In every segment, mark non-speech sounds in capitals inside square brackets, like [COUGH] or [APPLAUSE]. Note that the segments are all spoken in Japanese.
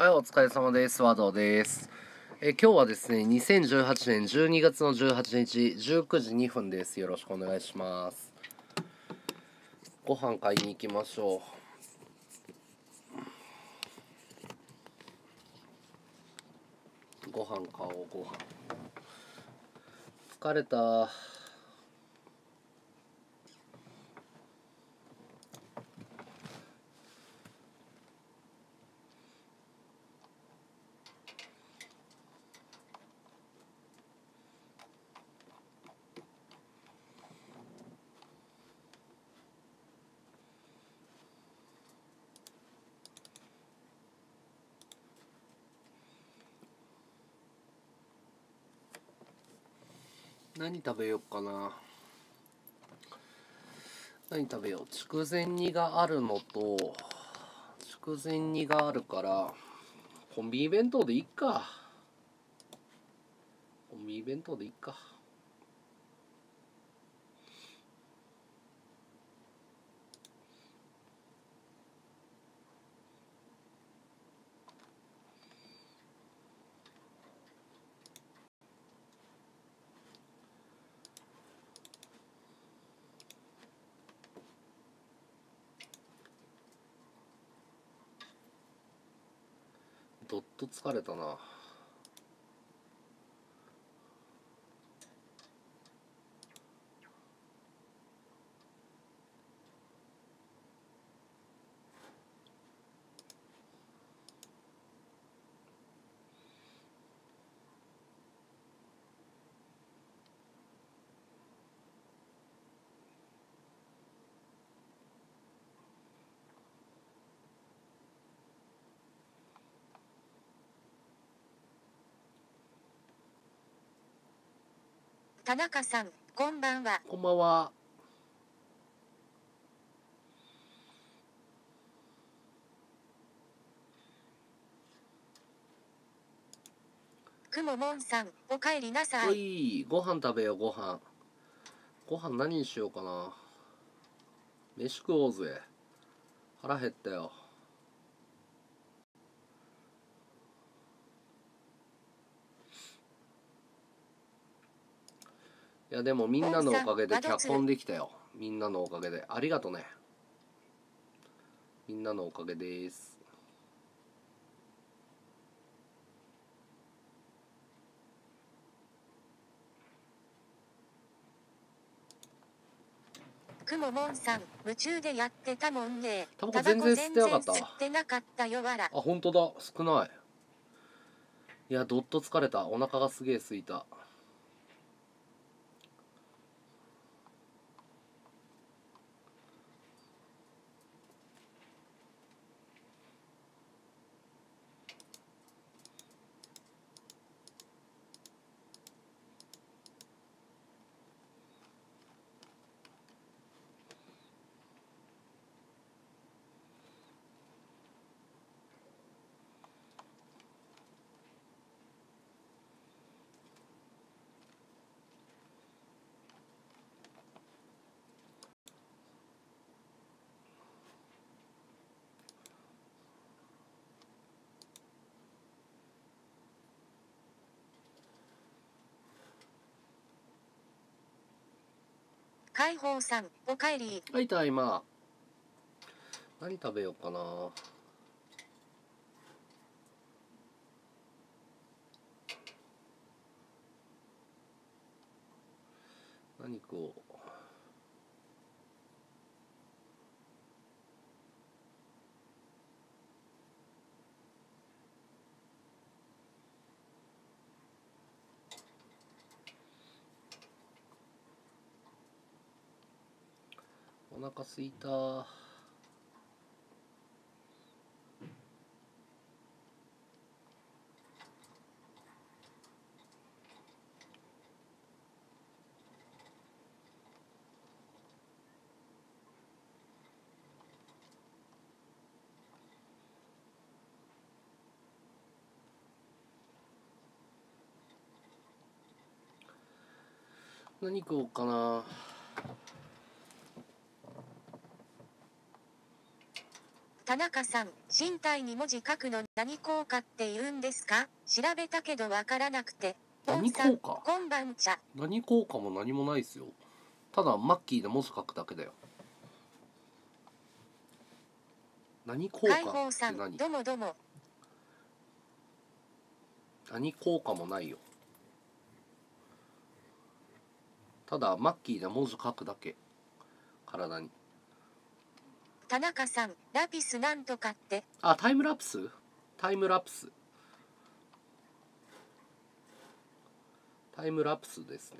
はい、お疲れ様です。和道です。え今日はですね、2018年12月の18日、19時2分です。よろしくお願いします。ご飯買いに行きましょう。ご飯買おう、ご飯。疲れた。何食べようかな。何食べよう。筑前煮があるのと筑前煮があるからコンビニ弁当でいっか。コンビニ弁当でいっかどっと疲れたな。田中さん、こんばんは。こんばんは。くももんさん、お帰りなさおい。いご飯食べようご飯。ご飯何にしようかな。飯食おうぜ。腹減ったよいやでもみんなのおかげで脚本できたよ。みんなのおかげで。ありがとね。みんなのおかげです。くももんさん、夢中でやってたもんね。タバコ全然吸ってなかった。吸ってなかったよ、わら。あ本当だ。少ない。いやどっと疲れた。お腹がすげえ空いた海宝さん、おかえり。はいた今何食べようかな。何食おうお腹すいた。何食おうかな。田田中さん、身体に文字書くの何効果って言うんですか？調べたけどわからなくて。何効果？こんばんちゃ。何効果も何もないですよ。ただマッキーで文字書くだけだよ。何効果って何？どうもどうも。何効果もないよ。ただマッキーで文字書くだけ。体に田中さん、ラピスなんとかって。あタイムラプス？タイムラプス。タイムラプスですね。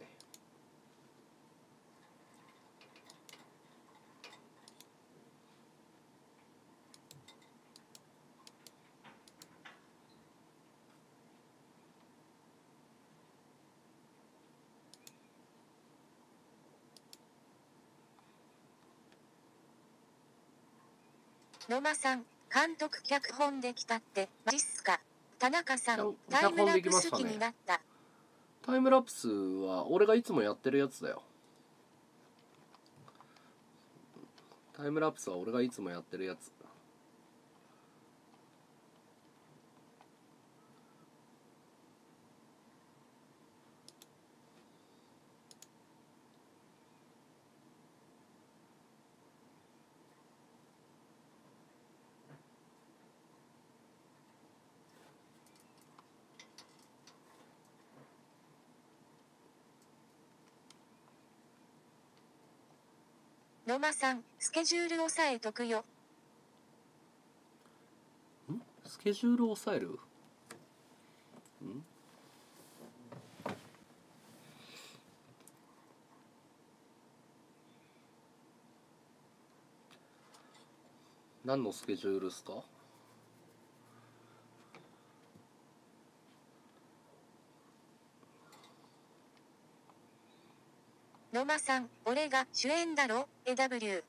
野間さん、監督脚本できたって、マジっすか？田中さん、脚タイムラプスましたね機になった。タイムラプスは俺がいつもやってるやつだよタイムラプスは俺がいつもやってるやつ野間さん、スケジュール押さえとくよ。ん？スケジュールを抑える？ん？何のスケジュールっすか？野間さん、俺が主演だろ ?AW。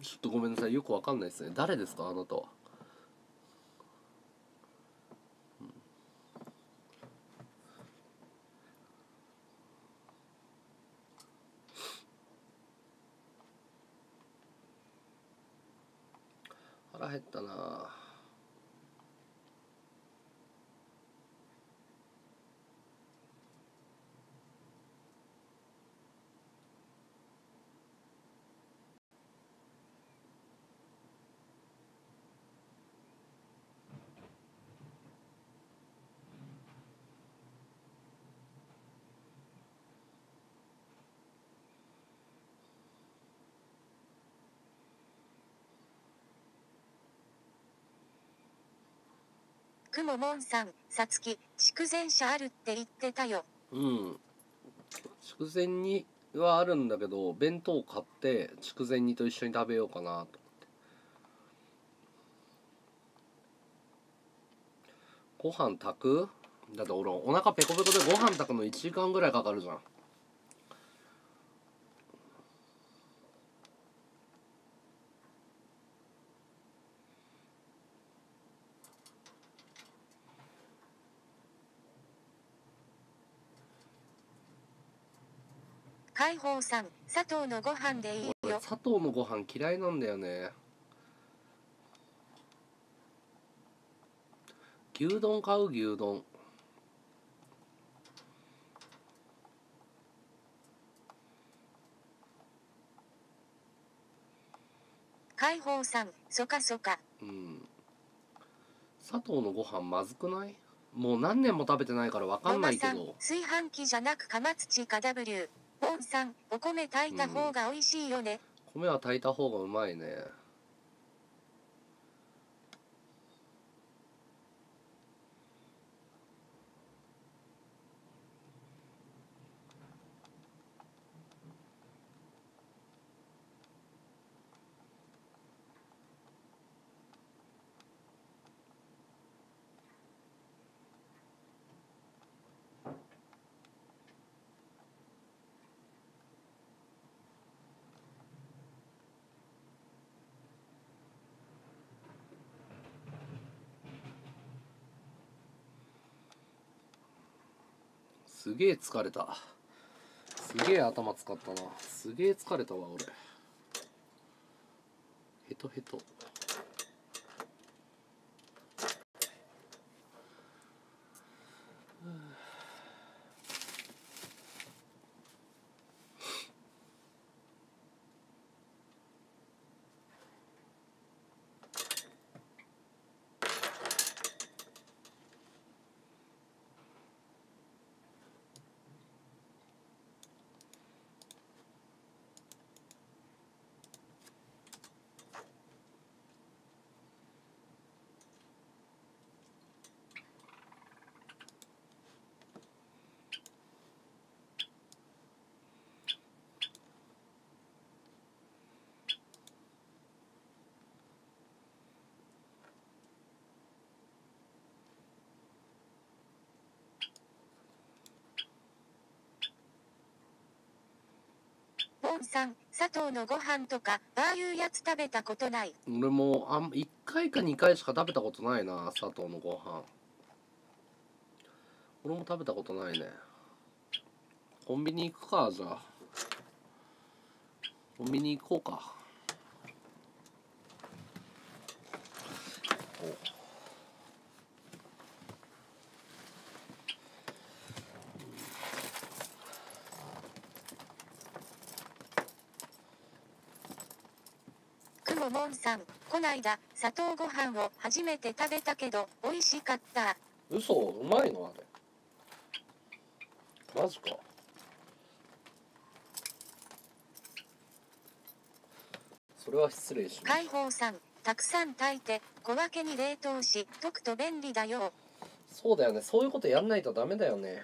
ちょっとごめんなさいよくわかんないですね誰ですか？あなたは腹減ったなくももんさん、さつき、筑前車あるって言ってたよ。うん。筑前煮はあるんだけど弁当買って筑前煮と一緒に食べようかなと。ご飯炊く？だって俺お腹ペコペコでご飯炊くの1時間ぐらいかかるじゃん。解放さん、佐藤のご飯でいい俺よ。砂糖のご飯嫌いなんだよね牛丼買う牛丼解放さん、そかそか。うん砂糖のご飯まずくない？もう何年も食べてないから分かんないけど、炊飯器じゃなく釜土か W。ポンさん、お米炊いた方が美味しいよね。米は炊いた方がうまいねすげえ疲れた。すげえ頭使ったな。すげえ疲れたわ俺。ヘトヘト。ンさん、佐藤のご飯とか、ああいうやつ食べたことない？俺もあん1回か2回しか食べたことないな佐藤のご飯。俺も食べたことないね。コンビニ行くかじゃあ。コンビニ行こうか。くももんさん、こないだ、砂糖ご飯を初めて食べたけど、美味しかった。嘘うまいのあれ。マジか。それは失礼しま海宝さん、たくさん炊いて、小分けに冷凍し、溶くと便利だよ。そうだよね。そういうことやんないとダメだよね。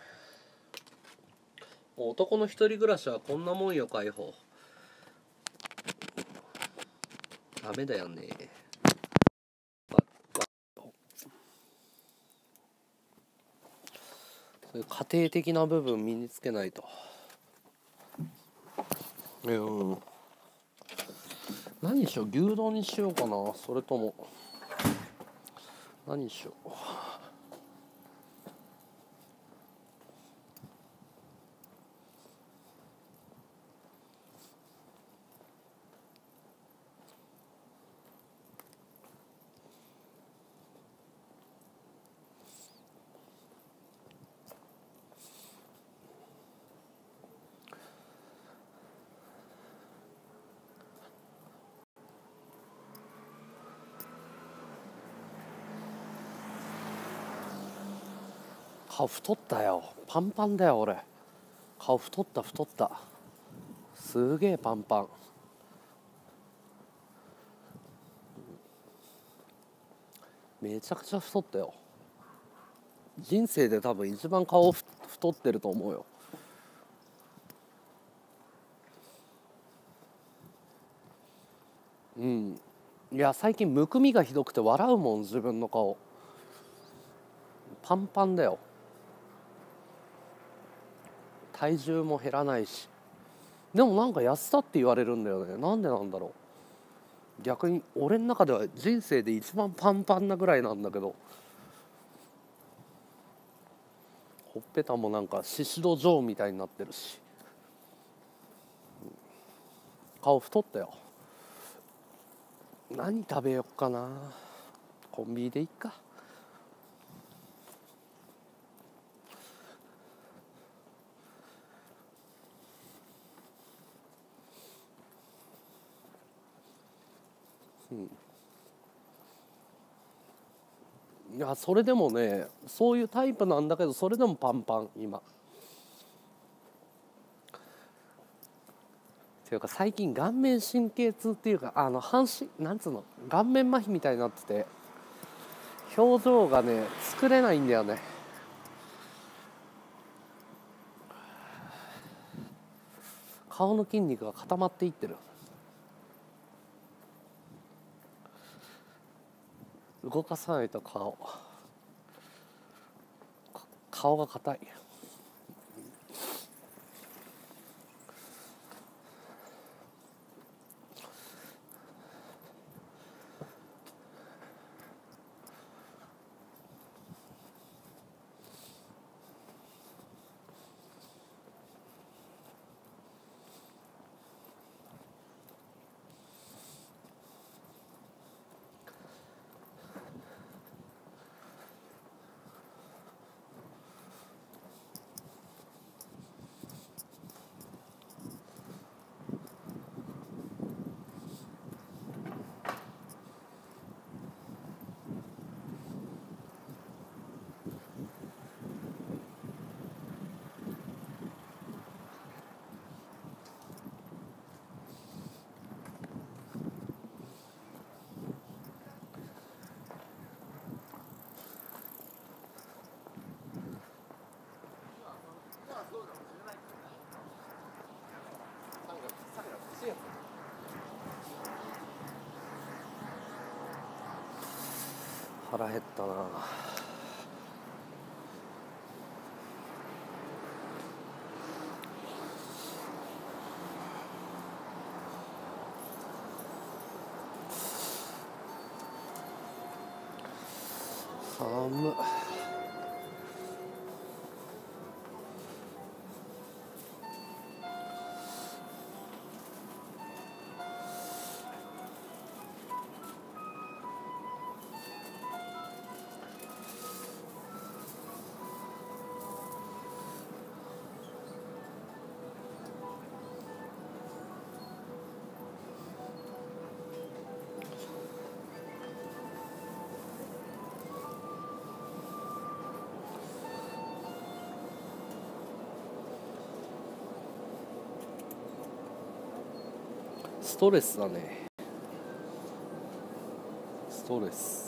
男の一人暮らしはこんなもんよ解放ダメだよね。そういう家庭的な部分身につけないとうん何しよう牛丼にしようかなそれとも何しよう顔太ったよ。パンパンだよ俺。顔太った太った。すげえパンパン。めちゃくちゃ太ったよ。人生で多分一番顔太ってると思うよ。うん。いや最近むくみがひどくて笑うもん自分の顔。パンパンだよ。体重も減らないし。でもなんか痩せたって言われるんだよね。なんでなんだろう。逆に俺の中では人生で一番パンパンなぐらいなんだけど。ほっぺたもなんかシシド状みたいになってるし。顔太ったよ。何食べよっかな。コンビニでいっか。いやそれでもねそういうタイプなんだけどそれでもパンパン今。っていうか最近顔面神経痛っていうかあの半身なんつうの？顔面麻痺みたいになってて表情がね作れないんだよね。顔の筋肉が固まっていってる。動かさないと顔顔が硬い腹減ったな寒ストレスだね。ストレス。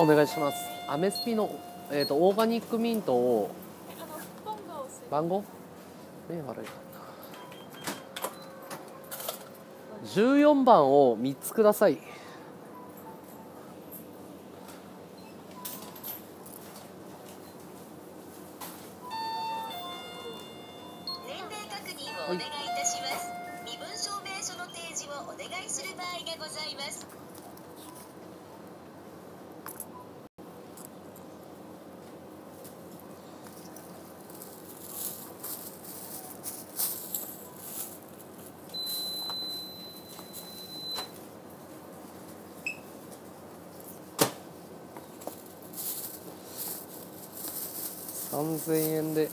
お願いしますアメスピの、えー、とオーガニックミントを番号？目悪い14番を3つくださいお願いいたします。身分証明書の提示をお願いする場合がございます。3000円で。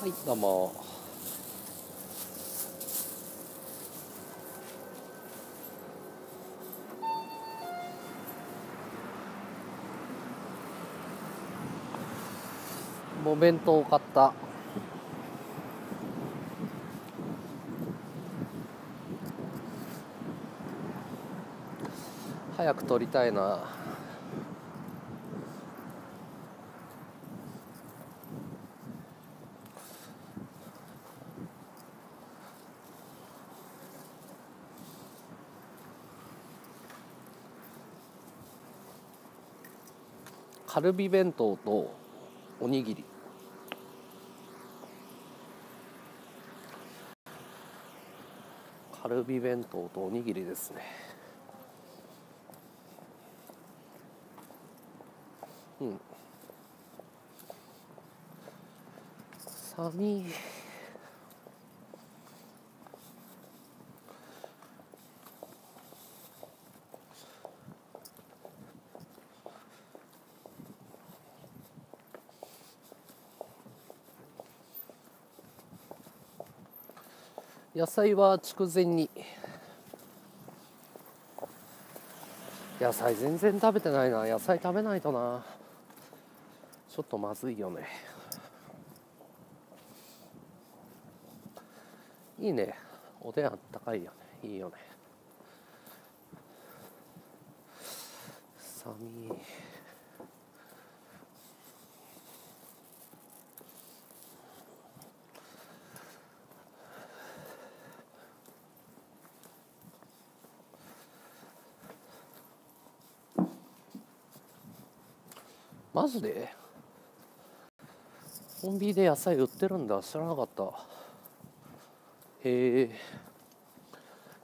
はいどうも。もう弁当を買った。早く撮りたいな。カルビ弁当とおにぎり。カルビ弁当とおにぎりですね。うん。寒い野菜は筑前煮。野菜全然食べてないな。野菜食べないとな。ちょっとまずいよね。いいね。おでんあったかいよね。いいよね。寒いジで？コンビニで野菜売ってるんだ。知らなかった。へえ。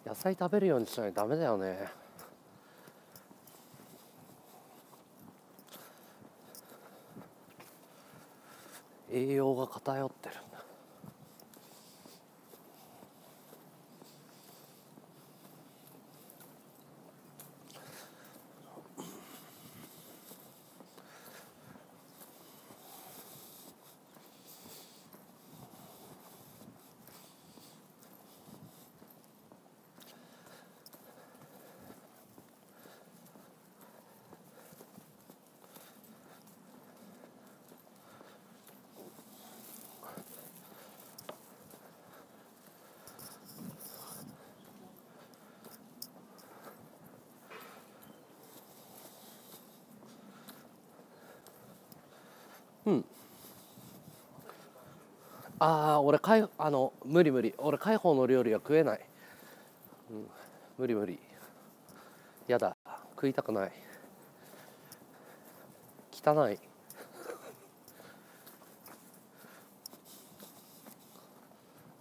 野菜食べるようにしないとダメだよね。栄養が偏ってる。うん。ああ俺かいあの無理無理。俺海宝の料理は食えない、うん、無理無理。やだ。食いたくない。汚い。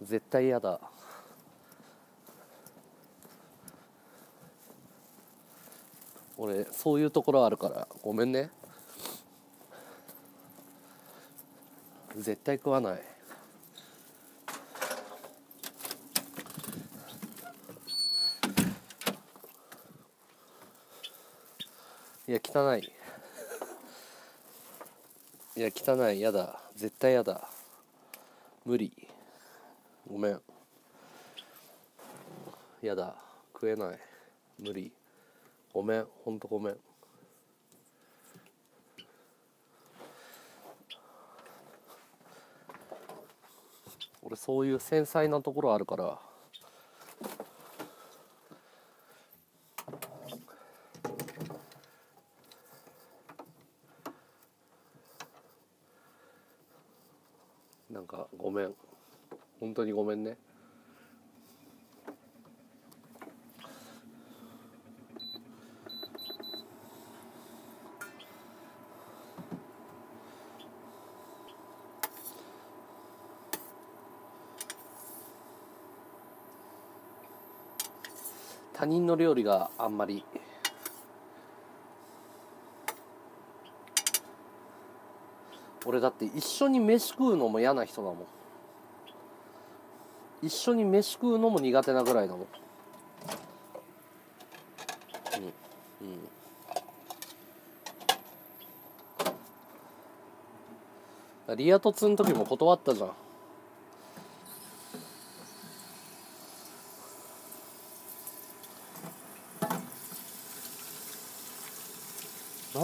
絶対嫌だ。俺そういうところあるから。ごめんね。絶対食わない。いや汚い。いや汚い。やだ。絶対やだ。無理。ごめん。やだ。食えない。無理。ごめん。ほんとごめん。俺そういう繊細なところあるから。なんかごめん。本当にごめんね。他人の料理があんまり。俺だって一緒に飯食うのも嫌な人だもん。一緒に飯食うのも苦手なぐらいだもん。うんうん。リア凸の時も断ったじゃん。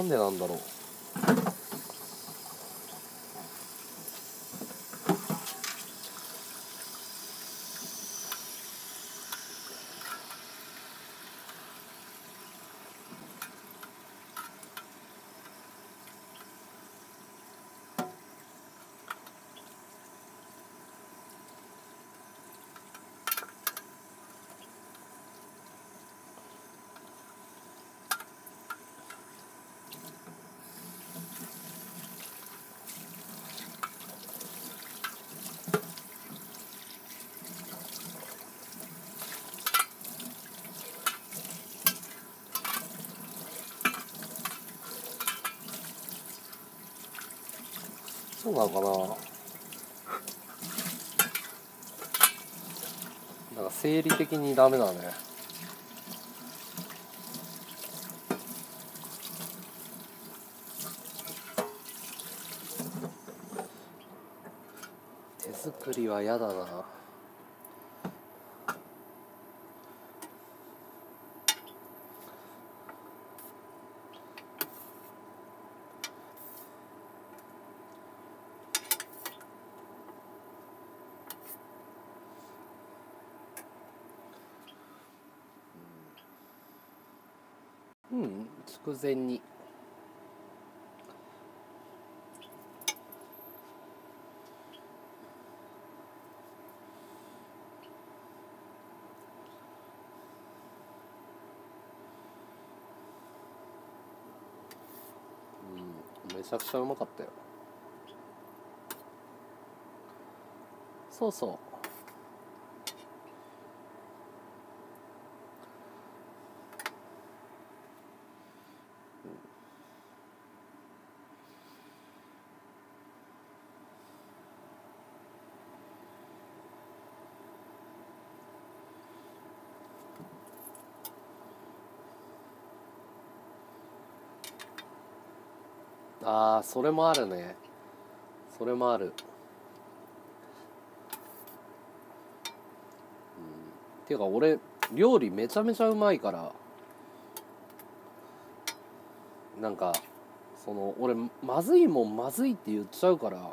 なんでなんだろう。そうなのかな。なんか生理的にダメだね。手作りは嫌だなうん筑前煮うんめちゃくちゃうまかったよ。そうそう。あそれもあるね。それもある。うん。ていうか俺料理めちゃめちゃうまいからなんかその俺まずいもんまずいって言っちゃうから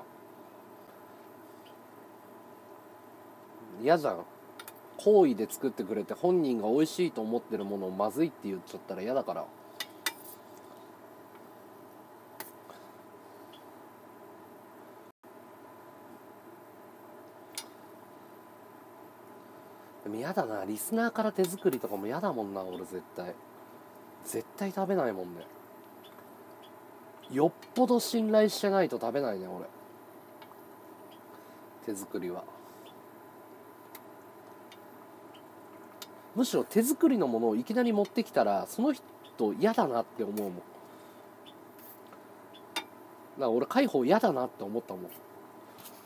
嫌じゃん。好意で作ってくれて本人が美味しいと思ってるものをまずいって言っちゃったら嫌だから。でも嫌だな。リスナーから手作りとかも嫌だもんな俺絶対。絶対食べないもんね。よっぽど信頼してないと食べないね俺。手作りは。むしろ手作りのものをいきなり持ってきたらその人嫌だなって思うもん。だから俺海宝嫌だなって思ったもん。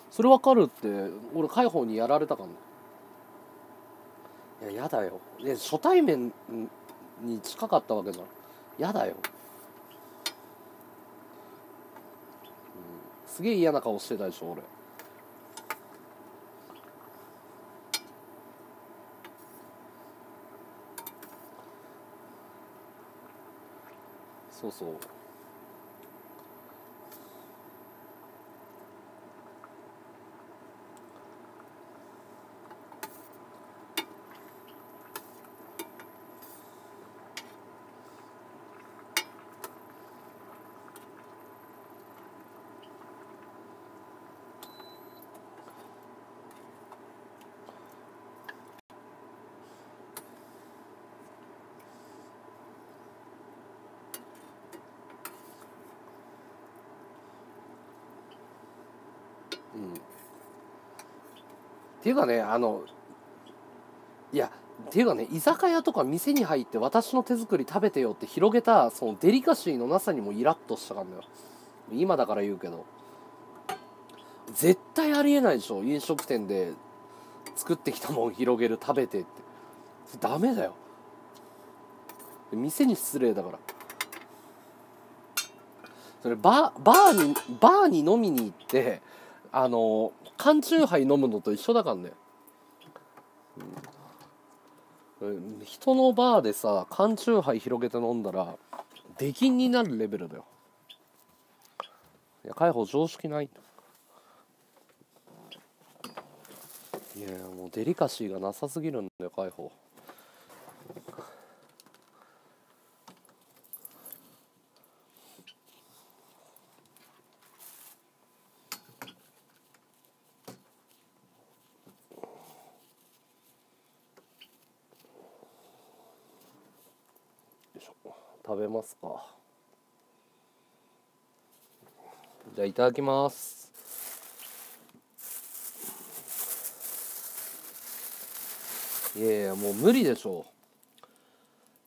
それ分かるって俺海宝にやられたからねいや嫌だよ。で初対面に近かったわけじゃん。嫌だよ、うん、すげえ嫌な顔してたでしょ俺。そうそう。ていうかねあのいやていうかね居酒屋とか店に入って私の手作り食べてよって広げたそのデリカシーのなさにもイラッとしたからだよ。今だから言うけど。絶対ありえないでしょ飲食店で作ってきたもん広げる食べてって。ダメだよ。店に失礼だから。それバーバーにバーに飲みに行ってあの缶チューハイ飲むのと一緒だからね、うん、人のバーでさ缶チューハイ広げて飲んだら出禁になるレベルだよ。いや解放常識ない。いやもうデリカシーがなさすぎるんだよ解放食べますか。じゃあいただきます。いやいやもう無理でしょ。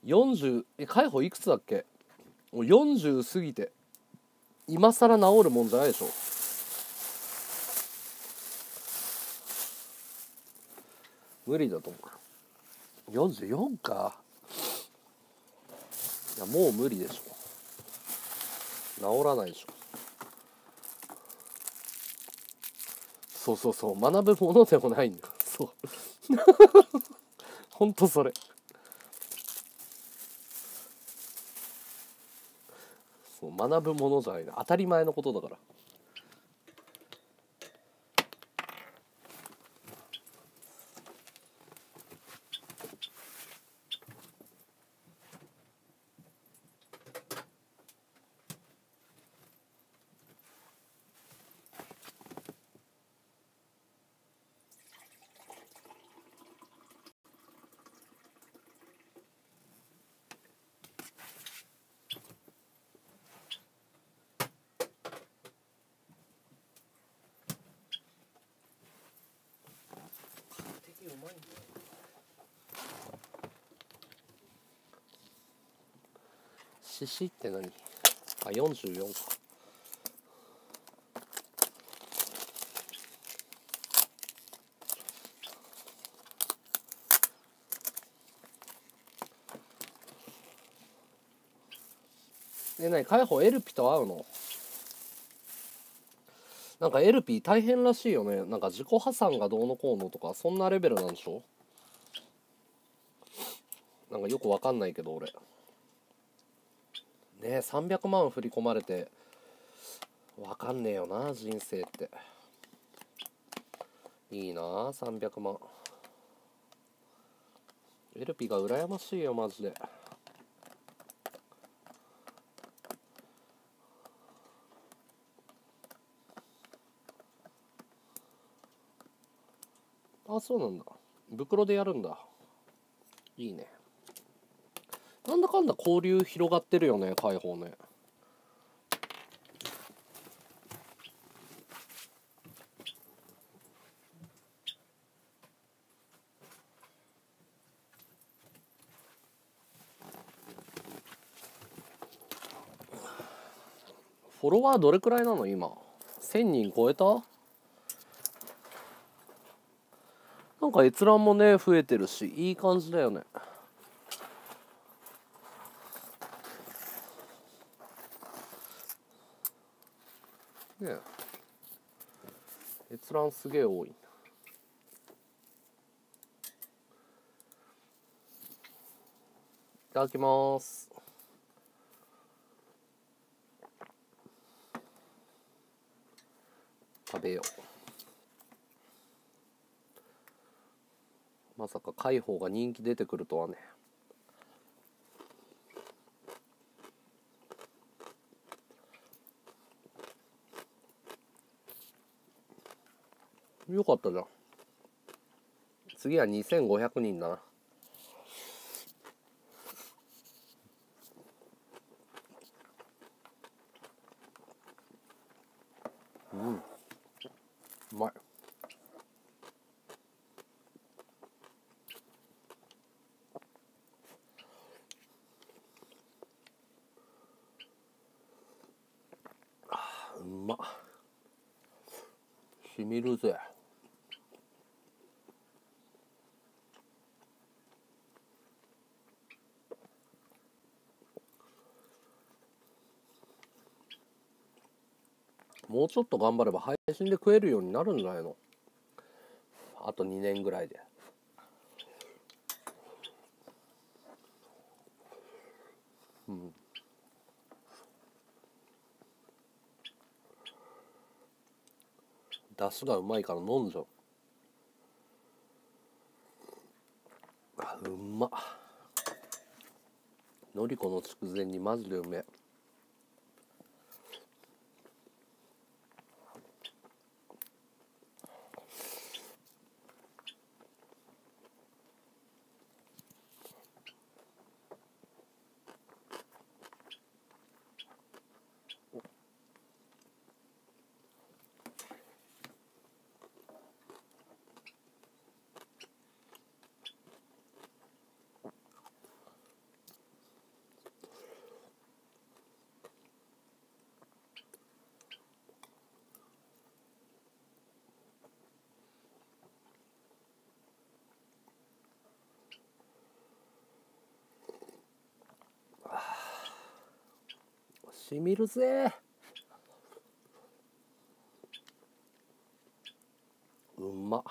う40え海保いくつだっけ。もう40過ぎて今更治るもんじゃないでしょ。無理だと思う。44か。いやもう無理でしょ。治らないでしょ。そうそうそう。学ぶものでもないんだ。そう。[LAUGHS] ほんとそれ。そう学ぶものじゃないな。当たり前のことだから。獅子って何？あ44か。え何？海保エルピと会うの？なんかエルピー大変らしいよね。なんか自己破産がどうのこうのとかそんなレベルなんでしょ？なんかよくわかんないけど俺。ねえ300万振り込まれてわかんねえよな人生って。いいな300万エルピが羨ましいよマジで。そうなんだ。袋でやるんだ。いいね。なんだかんだ交流広がってるよね開放ね。フォロワーどれくらいなの？今。1000人超えた？なんか閲覧もね増えてるしいい感じだよね。ね閲覧すげえ多いいただきます。食べよう。まさか海宝が人気出てくるとはね。よかったじゃん。次は2500人だなうんうまいあーうまっしみるぜもうちょっと頑張れば配信で食えるようになるんじゃないのあと2年ぐらいで。うん。出汁がうまいから飲んじゃうあうま。っのりこの筑前煮マジでうめえ。しみるぜ。うま。っ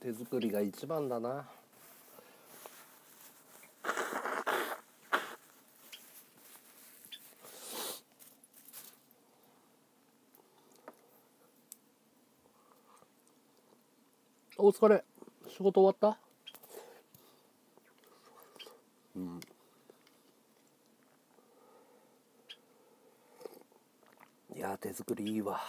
手作りが一番だな。お疲れ。仕事終わったうんいや手作りいいわ。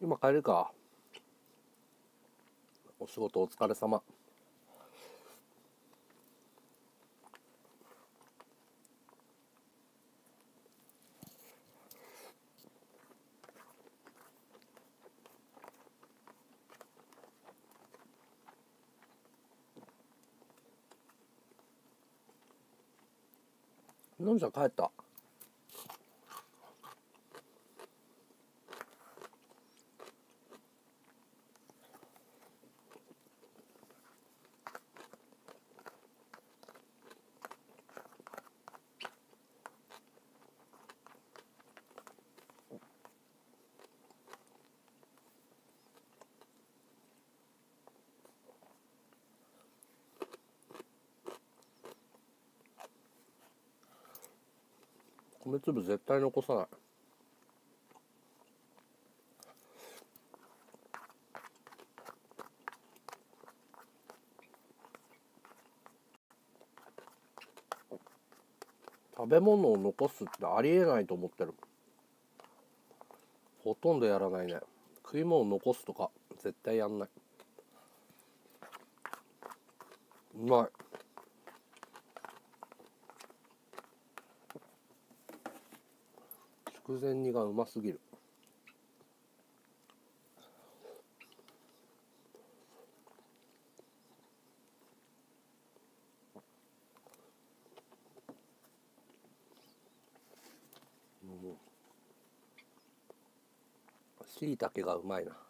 今帰るか？お仕事お疲れ様。さん帰った。粒絶対残さない。食べ物を残すってありえないと思ってる。ほとんどやらないね。食い物を残すとか絶対やんない。うまい。筑前煮がうますぎる。しいたけがうまいな。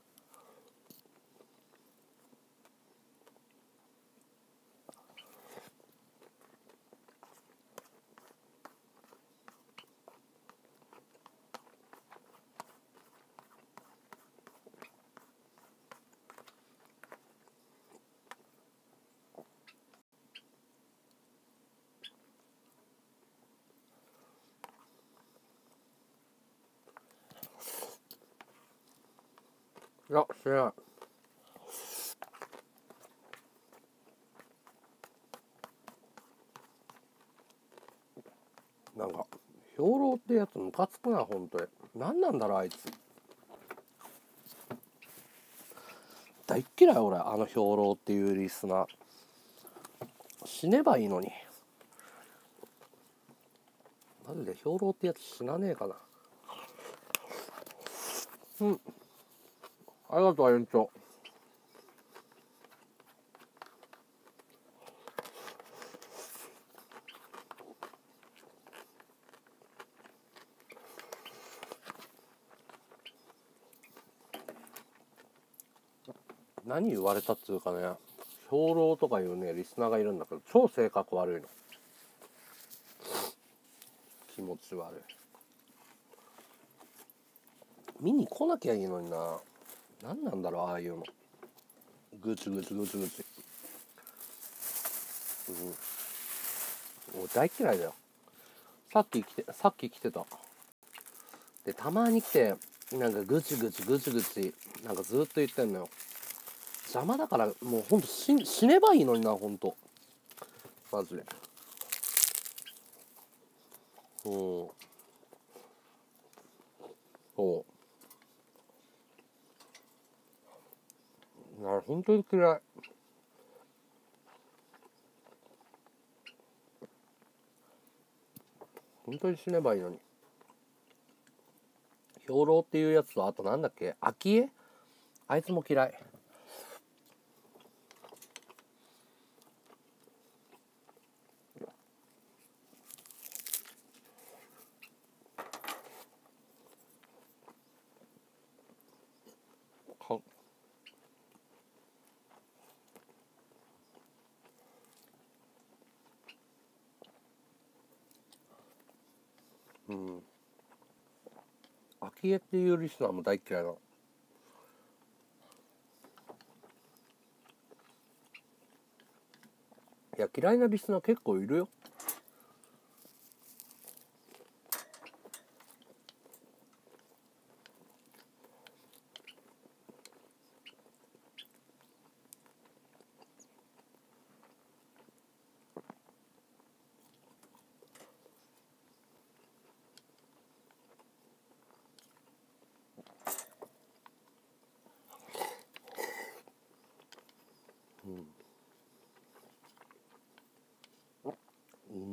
いや知らない。なんか兵糧ってやつムカつくな本当に。何なんだろうあいつ。大っ嫌い俺あの兵糧っていうリスナー。死ねばいいのに。マジで兵糧ってやつ死なねえかな。うん。ありがとう延長何言われたっつうかね。兵糧とかいうねリスナーがいるんだけど超性格悪いの。気持ち悪い。見に来なきゃいいのにな。何なんだろうああいうの。ぐちぐちぐちぐちうん。もう大嫌いだよ。さっき来てさっき来てた。でたまに来てなんかぐちぐちぐちぐちなんかずっと言ってんのよ。邪魔だからもうほんと死死ねばいいのになほんと。マジで。うん。そう。あ本当に嫌い。本当に死ねばいいのに。兵糧っていうやつとあとなんだっけ？秋江あいつも嫌いかうん昭恵っていうリスナーも大嫌いなの。いや嫌いなリスナー結構いるよう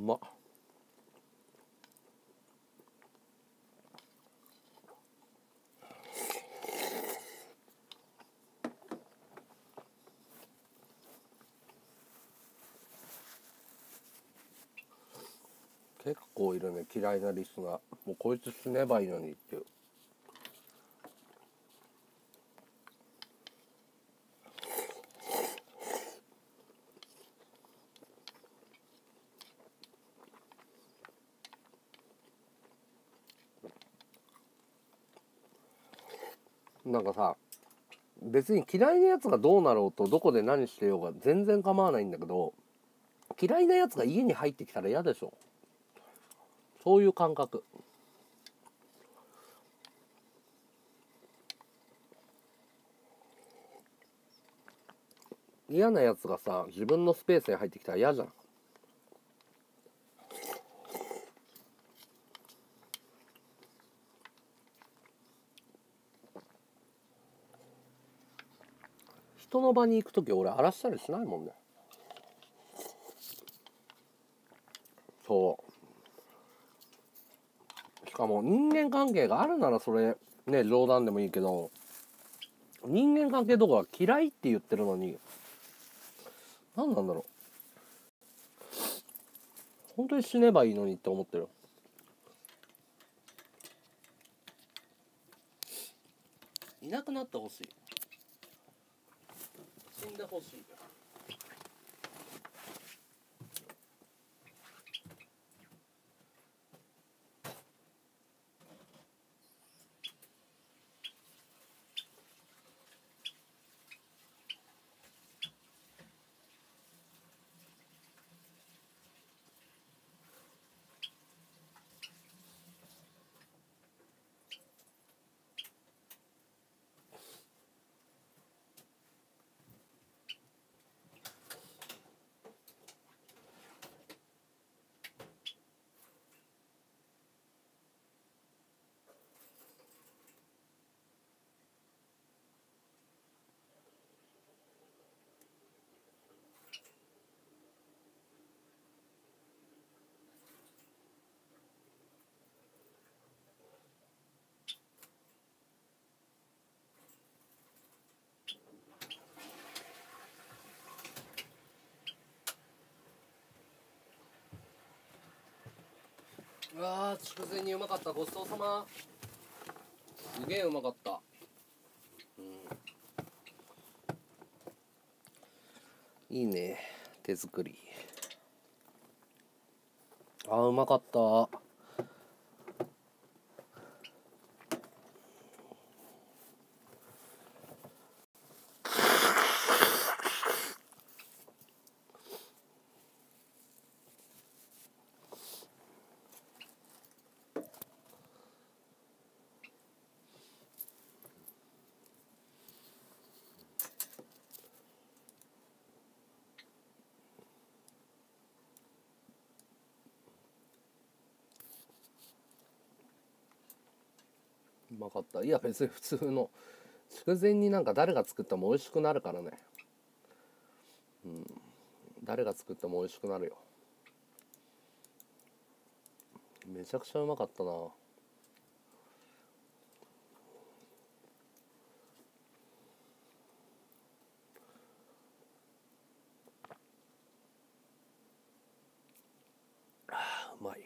まっ結構いるね嫌いなリスナーもうこいつ死ねばいいのにっていう。なんかさ別に嫌いなやつがどうなろうとどこで何してようが全然構わないんだけど嫌いなやつが家に入ってきたら嫌でしょ。そういう感覚。嫌なやつがさ自分のスペースに入ってきたら嫌じゃん。人の場に行く時俺荒らしたりしないもんね。そう。かも人間関係があるならそれね冗談でもいいけど人間関係どころか嫌いって言ってるのに何なんだろう。本当に死ねばいいのにって思ってる。いなくなってほしい。死んでほしい。うわー筑前煮うまかったごちそうさま。すげえうまかった。うん。いいね手作り。あーうまかったうまか。いや別に普通の。筑前になんか誰が作っても美味しくなるからね。うん。誰が作っても美味しくなるよ。めちゃくちゃうまかったなあーうまい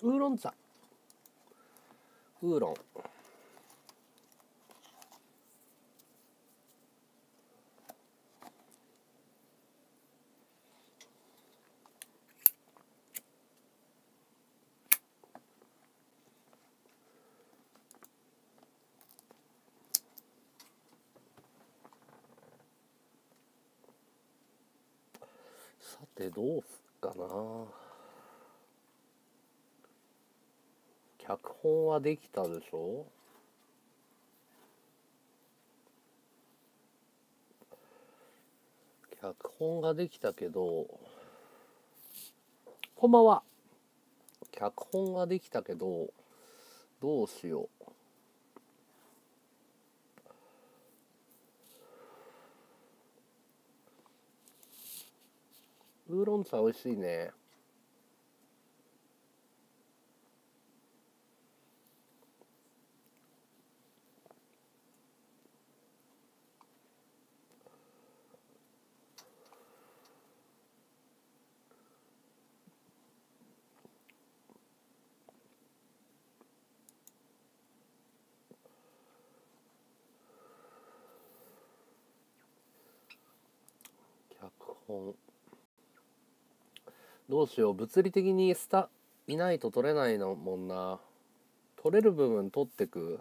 ウーロン茶ウーロンさてどうすっかな。脚本はできたでしょ？脚本ができたけど。こんばんは？脚本ができたけどどうしよう。ウーロン茶美味しいね本どうしよう。物理的にスタいないと取れないのもんな。取れる部分取ってく。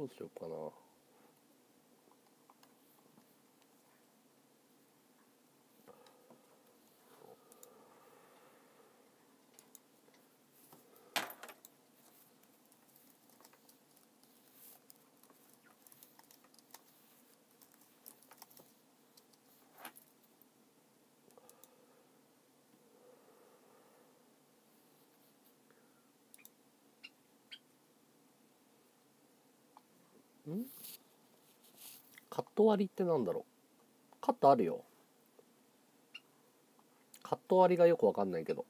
どうしようかな。カット割りってなんだろう？カットあるよ。カット割りがよくわかんないけど。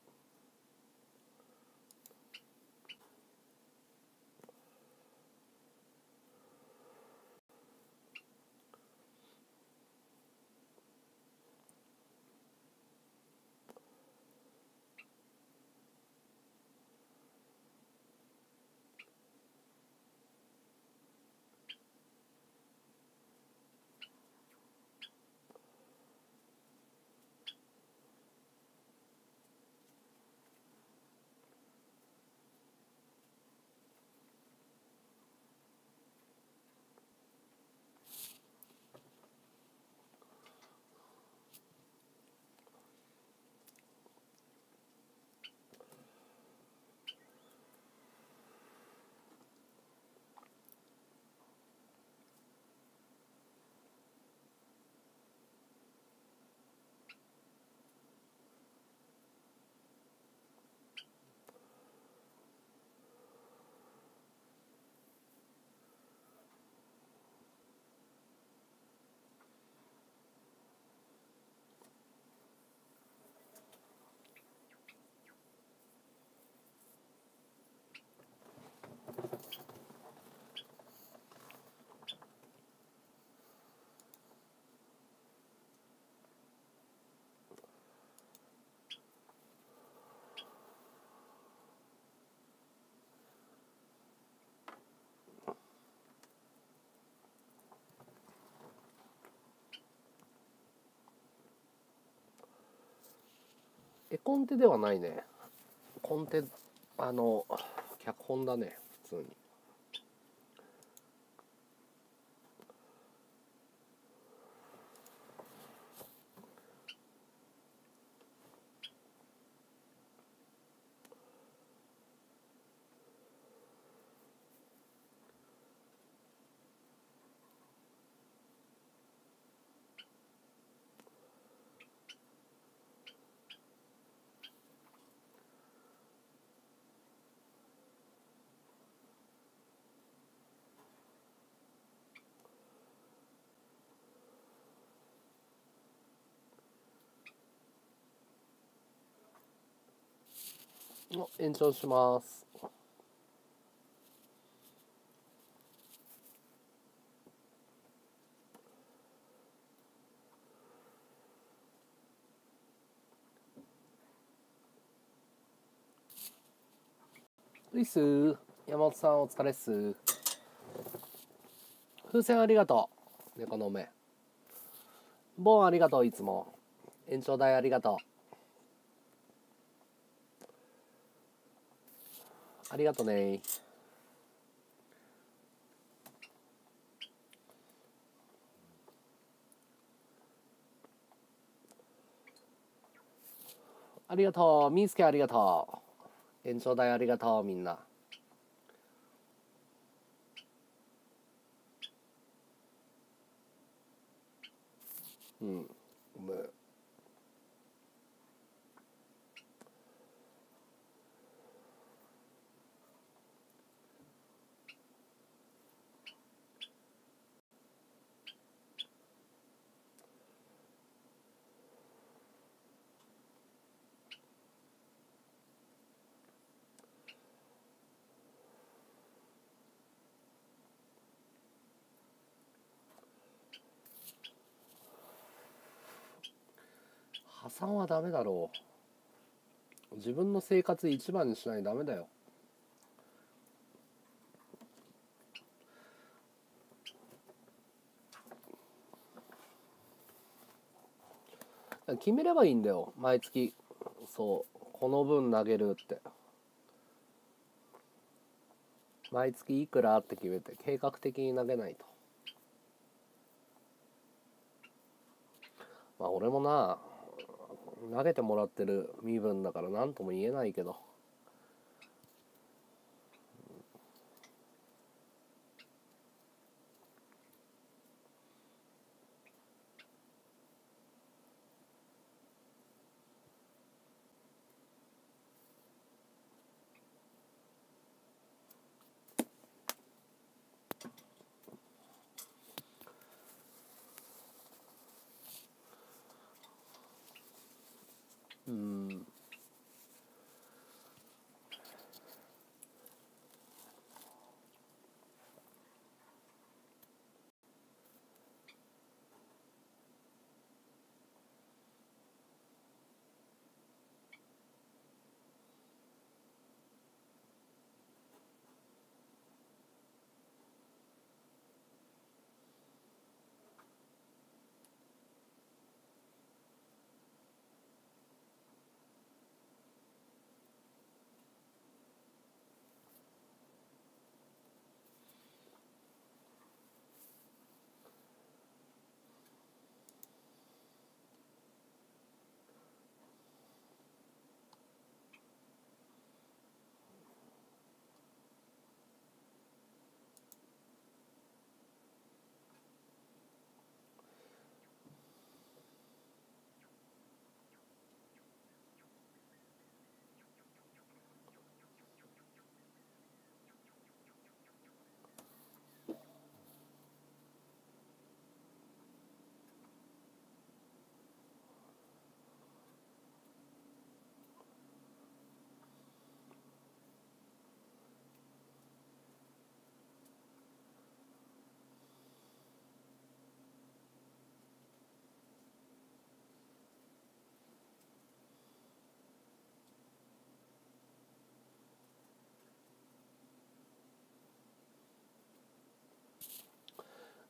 絵コンテではないね。コンテあの脚本だね普通に。お延長します。ういっす山本さんお疲れっす。風船ありがとう。猫の目ボンありがとういつも。延長代ありがとう。ありがとね。ありがとう。みーすけありがとう。延長代ありがとうみんな。うん。ごめん。破産はダメだろう。自分の生活一番にしないとダメだよ。決めればいいんだよ。毎月。そう。この分投げるって。毎月いくらって決めて計画的に投げないと。まあ俺もな。投げてもらってる身分だから何とも言えないけど。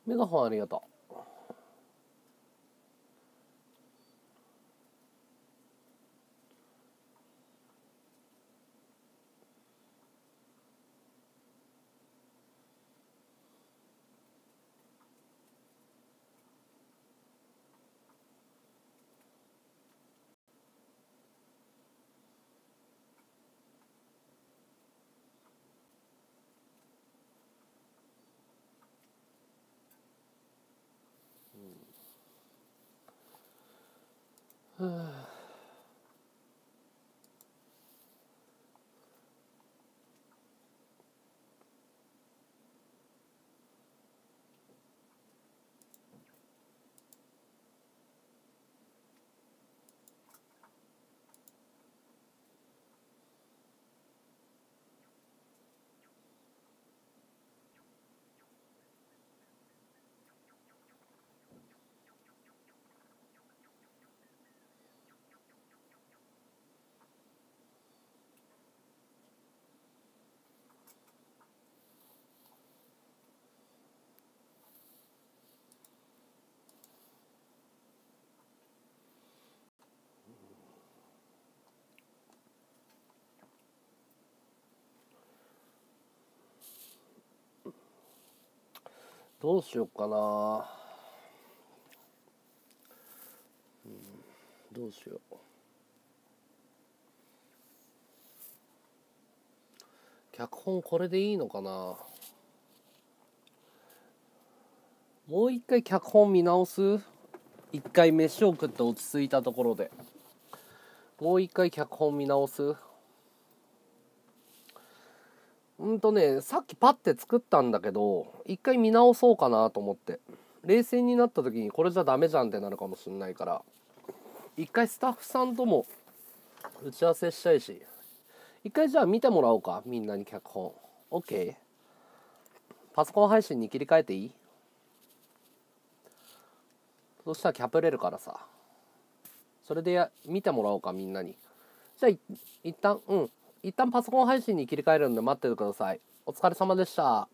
メガホンありがとう。Ugh. [SIGHS] [SIGHS] どうしよっかな。うんどうしよう。脚本これでいいのかな。もう一回脚本見直す？一回飯を食って落ち着いたところで。もう一回脚本見直す？うんとねさっきパッて作ったんだけど一回見直そうかなと思って。冷静になった時にこれじゃダメじゃんってなるかもしんないから一回スタッフさんとも打ち合わせしたいし一回じゃあ見てもらおうかみんなに脚本。OK パソコン配信に切り替えていい？そしたらキャプれるからさ。それでや見てもらおうかみんなに。じゃあい一旦うん。一旦パソコン配信に切り替えるんで待っててください。お疲れ様でした。